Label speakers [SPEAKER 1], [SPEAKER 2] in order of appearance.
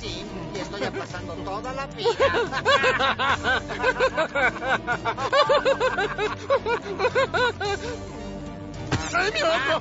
[SPEAKER 1] Tim y estoy pasando toda la vida
[SPEAKER 2] ¡Ay, mi ojo!